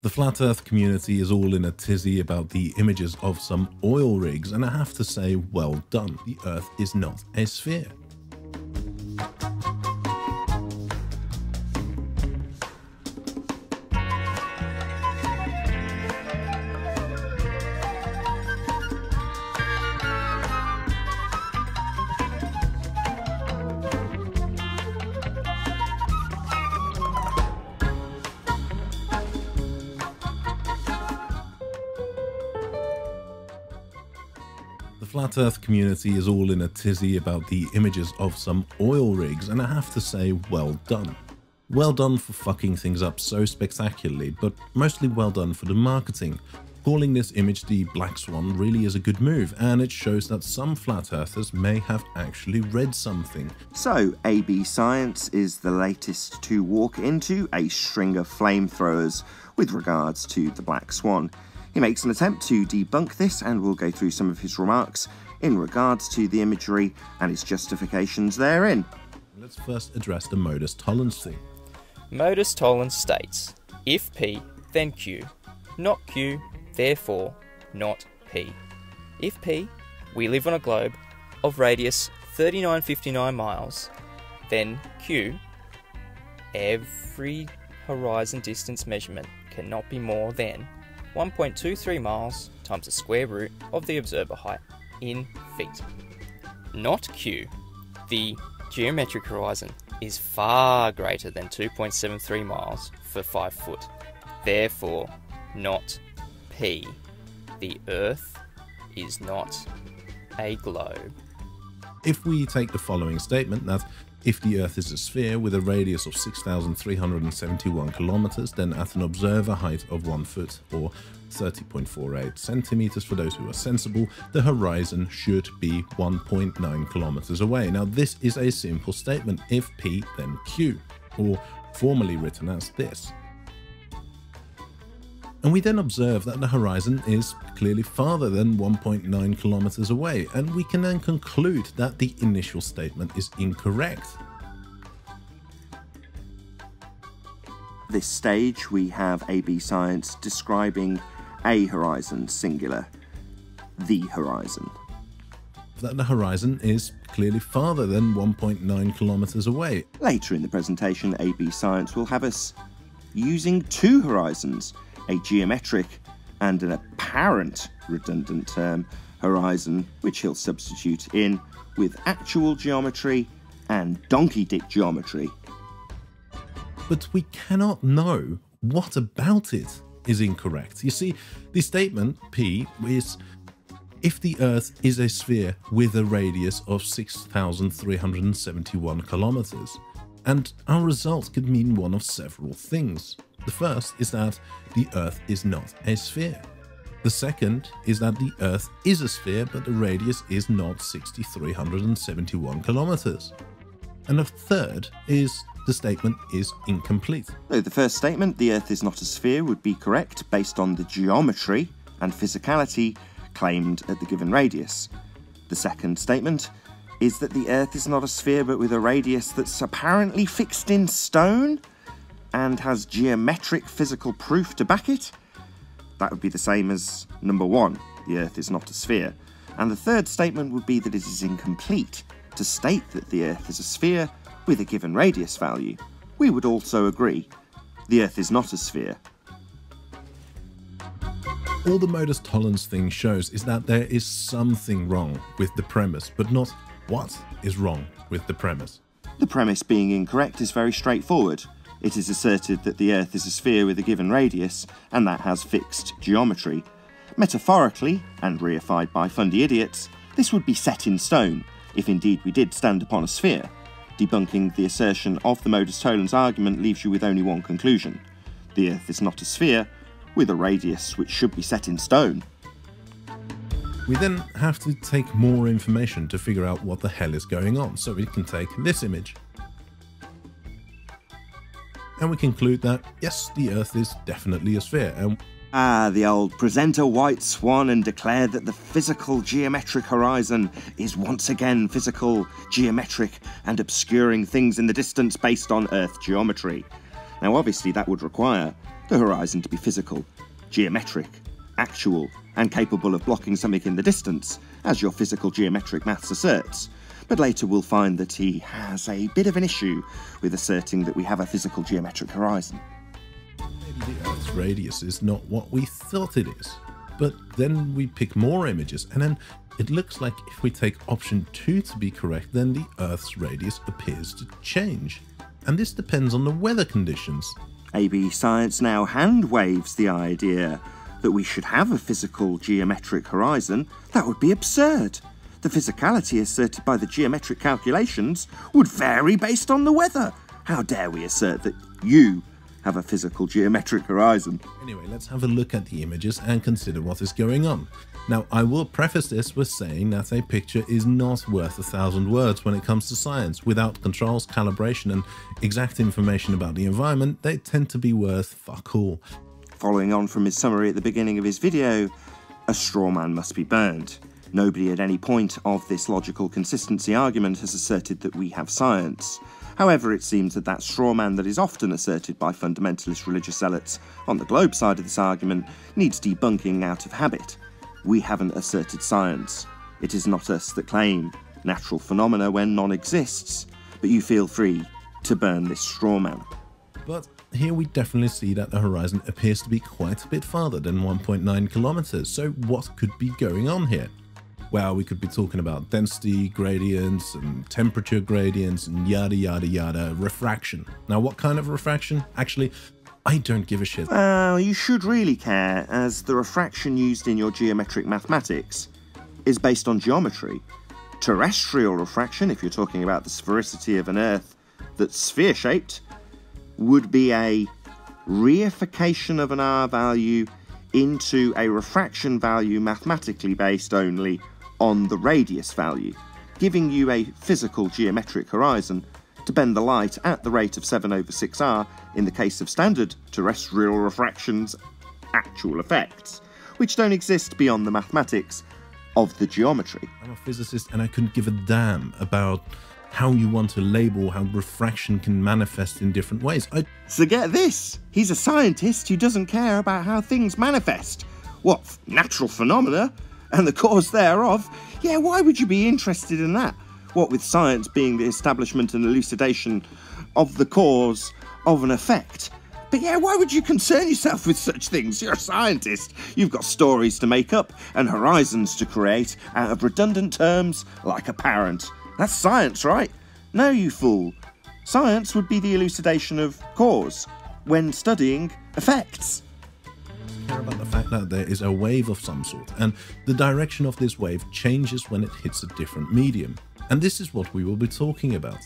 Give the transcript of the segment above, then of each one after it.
The flat earth community is all in a tizzy about the images of some oil rigs, and I have to say, well done. The earth is not a sphere. Flat earth community is all in a tizzy about the images of some oil rigs, and I have to say, well done. Well done for fucking things up so spectacularly, but mostly well done for the marketing. Calling this image the Black Swan really is a good move, and it shows that some flat earthers may have actually read something. So, AB Science is the latest to walk into a string of flamethrowers with regards to the Black Swan. He makes an attempt to debunk this, and we'll go through some of his remarks in regards to the imagery and its justifications therein. Let's first address the modus tollens thing. Modus tollens states, if P, then Q, not Q, therefore not P. If P, we live on a globe of radius 3959 miles, then Q, every horizon distance measurement cannot be more than 1.23 miles times the square root of the observer height in feet. Not Q, the geometric horizon is far greater than 2.73 miles for 5 foot. Therefore, not P. The Earth is not a globe. If we take the following statement that if the Earth is a sphere with a radius of 6,371 kilometers, then at an observer height of 1 foot or 30.48 centimeters for those who are sensible, the horizon should be 1.9 kilometers away. Now, this is a simple statement if P, then Q, or formally written as this. And we then observe that the horizon is clearly farther than 1.9 kilometers away, and we can then conclude that the initial statement is incorrect. This stage, we have AB Science describing a horizon singular, the horizon. That the horizon is clearly farther than 1.9 kilometers away. Later in the presentation, AB Science will have us using two horizons, a geometric and an apparent redundant term, horizon, which he'll substitute in with actual geometry and donkey dick geometry. But we cannot know what about it is incorrect. You see, the statement P is if the Earth is a sphere with a radius of 6,371 kilometers. And our result could mean one of several things. The first is that the Earth is not a sphere. The second is that the Earth is a sphere, but the radius is not 6,371 kilometers. And the third is the statement is incomplete. So the first statement, the Earth is not a sphere, would be correct based on the geometry and physicality claimed at the given radius. The second statement is that the Earth is not a sphere but with a radius that's apparently fixed in stone and has geometric physical proof to back it. That would be the same as number one, the Earth is not a sphere. And the third statement would be that it is incomplete to state that the Earth is a sphere with a given radius value. We would also agree the Earth is not a sphere. All the modus tollens thing shows is that there is something wrong with the premise, but not what is wrong with the premise. The premise being incorrect is very straightforward. It is asserted that the Earth is a sphere with a given radius, and that has fixed geometry. Metaphorically, and reified by fundy idiots, this would be set in stone, if indeed we did stand upon a sphere. Debunking the assertion of the modus tollens argument leaves you with only one conclusion. The Earth is not a sphere, with a radius which should be set in stone. We then have to take more information to figure out what the hell is going on, so we can take this image. And we conclude that, yes, the Earth is definitely a sphere, and Ah, the old presenter white swan and declare that the physical geometric horizon is once again physical, geometric, and obscuring things in the distance based on Earth geometry. Now, obviously, that would require the horizon to be physical, geometric, actual, and capable of blocking something in the distance, as your physical geometric maths asserts. But later we'll find that he has a bit of an issue with asserting that we have a physical geometric horizon. Maybe the Earth's radius is not what we thought it is. But then we pick more images, and then it looks like if we take option 2 to be correct, then the Earth's radius appears to change. And this depends on the weather conditions. AB Science now hand waves the idea that we should have a physical geometric horizon. That would be absurd. The physicality asserted by the geometric calculations would vary based on the weather. How dare we assert that you have a physical geometric horizon? Anyway, let's have a look at the images and consider what is going on. Now, I will preface this with saying that a picture is not worth a thousand words when it comes to science. Without controls, calibration, and exact information about the environment, they tend to be worth fuck all. Following on from his summary at the beginning of his video, a straw man must be burned. Nobody at any point of this logical consistency argument has asserted that we have science. However, it seems that that straw man that is often asserted by fundamentalist religious zealots on the globe side of this argument needs debunking out of habit. We haven't asserted science. It is not us that claim natural phenomena when none exists, but you feel free to burn this straw man. But here we definitely see that the horizon appears to be quite a bit farther than 1.9 kilometers, so what could be going on here? Well, we could be talking about density gradients and temperature gradients and yada yada yada, refraction. Now, what kind of refraction? Actually, I don't give a shit. Well, you should really care, as the refraction used in your geometric mathematics is based on geometry. Terrestrial refraction, if you're talking about the sphericity of an Earth that's sphere shaped, would be a reification of an R value into a refraction value mathematically based only on the radius value, giving you a physical geometric horizon to bend the light at the rate of 7 over 6r in the case of standard terrestrial refraction's actual effects, which don't exist beyond the mathematics of the geometry. I'm a physicist and I couldn't give a damn about how you want to label how refraction can manifest in different ways. I So get this he's a scientist who doesn't care about how things manifest. What, natural phenomena? And the cause thereof? Yeah, why would you be interested in that? What with science being the establishment and elucidation of the cause of an effect. But yeah, why would you concern yourself with such things? You're a scientist. You've got stories to make up and horizons to create out of redundant terms like apparent. That's science, right? No, you fool. Science would be the elucidation of cause when studying effects. Care about the fact that there is a wave of some sort, and the direction of this wave changes when it hits a different medium. And this is what we will be talking about.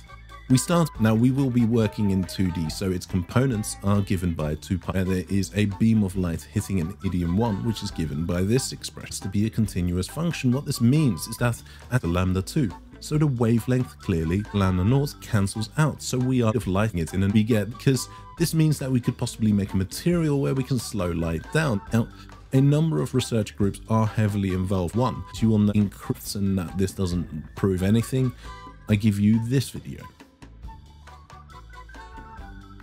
We start now, we will be working in 2D, so its components are given by 2 pi. There is a beam of light hitting an idiom 1, which is given by this expressed to be a continuous function. What this means is that at the lambda 2, so the wavelength clearly lambda naught cancels out. So we are lighting it in and we get because this means that we could possibly make a material where we can slow light down. Now, a number of research groups are heavily involved. One, you will know encrypts and that this doesn't prove anything. I give you this video.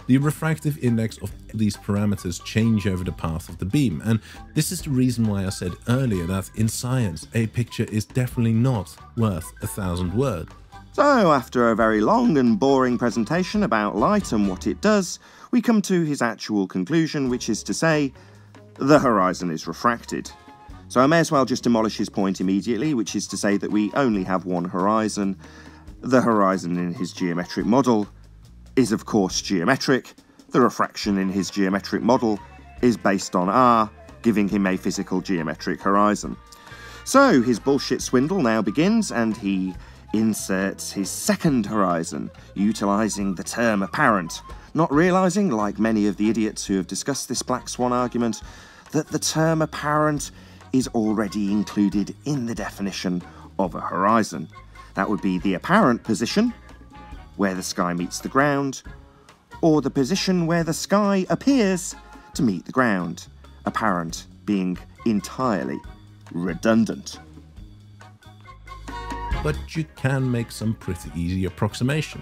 The refractive index of these parameters change over the path of the beam, and this is the reason why I said earlier that in science, a picture is definitely not worth a thousand words. So, after a very long and boring presentation about light and what it does, we come to his actual conclusion, which is to say, the horizon is refracted. So I may as well just demolish his point immediately, which is to say that we only have one horizon. The horizon in his geometric model is, of course, geometric. The refraction in his geometric model is based on R, giving him a physical geometric horizon. So his bullshit swindle now begins, and he inserts his second horizon, utilizing the term apparent, not realizing, like many of the idiots who have discussed this black swan argument, that the term apparent is already included in the definition of a horizon. That would be the apparent position, where the sky meets the ground, or the position where the sky appears to meet the ground, apparent being entirely redundant. But you can make some pretty easy approximation.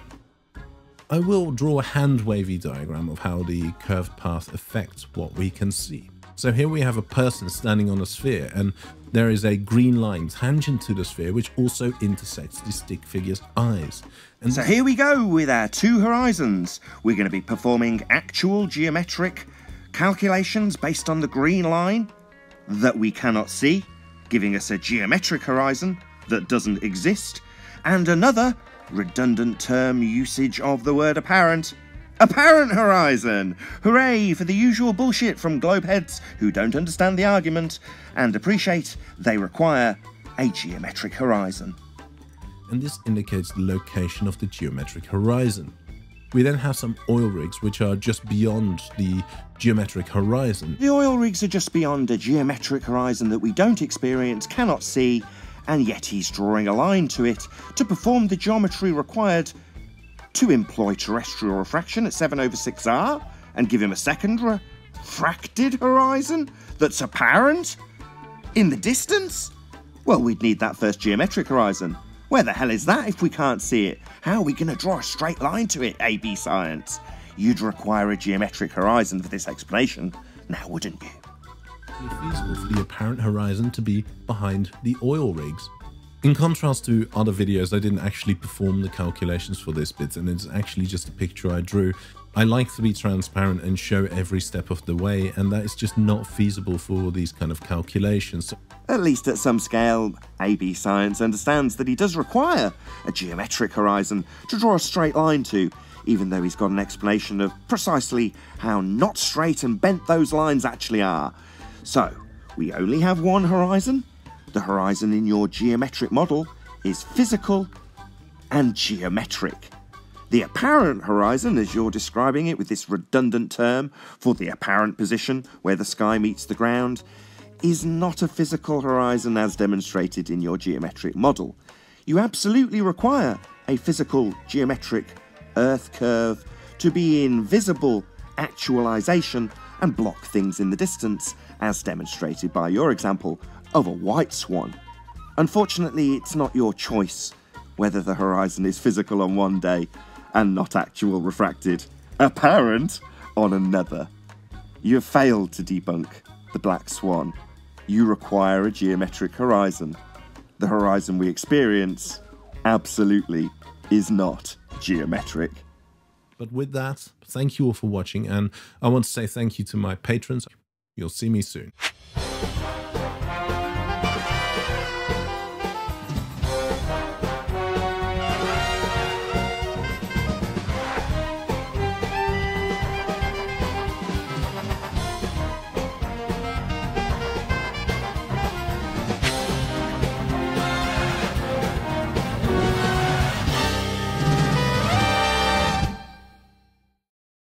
I will draw a hand wavy diagram of how the curved path affects what we can see. So here we have a person standing on a sphere and there is a green line tangent to the sphere which also intersects the stick figure's eyes. And so here we go with our two horizons. We're going to be performing actual geometric calculations based on the green line that we cannot see, giving us a geometric horizon that doesn't exist, and another redundant term usage of the word apparent Apparent Horizon! Hooray for the usual bullshit from globeheads who don't understand the argument and appreciate they require a geometric horizon. And this indicates the location of the geometric horizon. We then have some oil rigs which are just beyond the geometric horizon. The oil rigs are just beyond a geometric horizon that we don't experience, cannot see, and yet he's drawing a line to it to perform the geometry required to employ terrestrial refraction at 7 over 6r and give him a second refracted horizon that's apparent in the distance? Well, we'd need that first geometric horizon. Where the hell is that if we can't see it? How are we going to draw a straight line to it, AB Science? You'd require a geometric horizon for this explanation, now wouldn't you? It's feasible for the apparent horizon to be behind the oil rigs. In contrast to other videos, I didn't actually perform the calculations for this bit, and it's actually just a picture I drew. I like to be transparent and show every step of the way, and that is just not feasible for these kind of calculations. At least at some scale, AB Science understands that he does require a geometric horizon to draw a straight line to, even though he's got an explanation of precisely how not straight and bent those lines actually are. So, we only have one horizon, the horizon in your geometric model is physical and geometric. The apparent horizon, as you're describing it with this redundant term for the apparent position where the sky meets the ground, is not a physical horizon as demonstrated in your geometric model. You absolutely require a physical geometric Earth curve to be in visible actualization and block things in the distance, as demonstrated by your example of a white swan. Unfortunately, it's not your choice whether the horizon is physical on one day and not actual refracted, apparent on another. You have failed to debunk the black swan. You require a geometric horizon. The horizon we experience absolutely is not geometric. But with that, thank you all for watching, and I want to say thank you to my patrons. You'll see me soon.